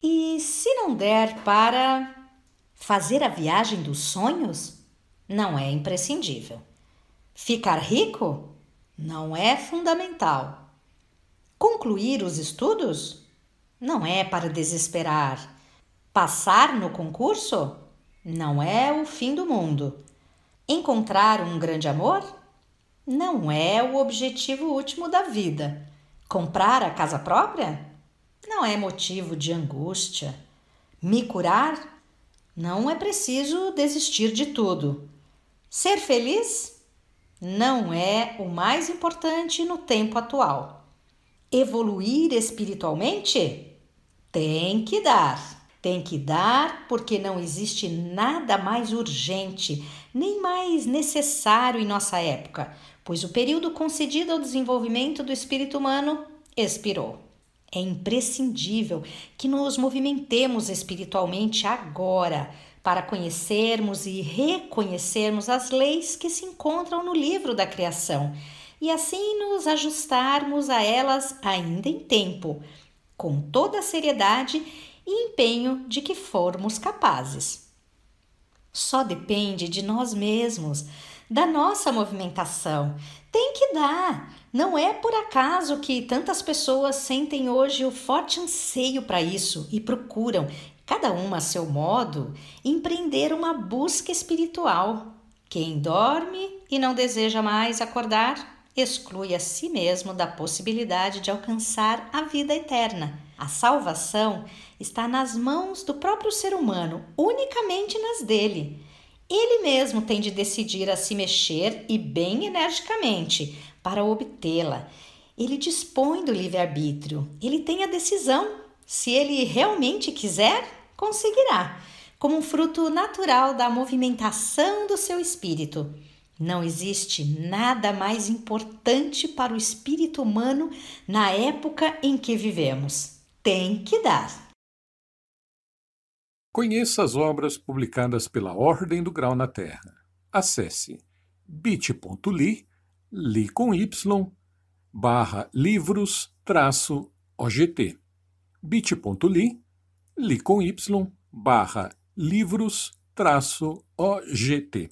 E se não der para fazer a viagem dos sonhos? Não é imprescindível. Ficar rico? Não é fundamental. Concluir os estudos? Não é para desesperar. Passar no concurso? Não é o fim do mundo. Encontrar um grande amor? Não é o objetivo último da vida. Comprar a casa própria? Não é motivo de angústia. Me curar? Não é preciso desistir de tudo. Ser feliz? Não é o mais importante no tempo atual. Evoluir espiritualmente? Tem que dar. Tem que dar porque não existe nada mais urgente nem mais necessário em nossa época, pois o período concedido ao desenvolvimento do espírito humano expirou. É imprescindível que nos movimentemos espiritualmente agora para conhecermos e reconhecermos as leis que se encontram no livro da criação e assim nos ajustarmos a elas ainda em tempo, com toda a seriedade e empenho de que formos capazes. Só depende de nós mesmos, da nossa movimentação. Tem que dar. Não é por acaso que tantas pessoas sentem hoje o forte anseio para isso e procuram, cada uma a seu modo, empreender uma busca espiritual. Quem dorme e não deseja mais acordar exclui a si mesmo da possibilidade de alcançar a vida eterna. A salvação está nas mãos do próprio ser humano, unicamente nas dele. Ele mesmo tem de decidir a se mexer e bem energicamente para obtê-la. Ele dispõe do livre-arbítrio, ele tem a decisão. Se ele realmente quiser, conseguirá, como um fruto natural da movimentação do seu espírito. Não existe nada mais importante para o espírito humano na época em que vivemos. Tem que dar. Conheça as obras publicadas pela Ordem do Grau na Terra. Acesse bit.ly, li com y, barra livros, traço, OGT. bit.ly, li com y, barra livros, traço, OGT.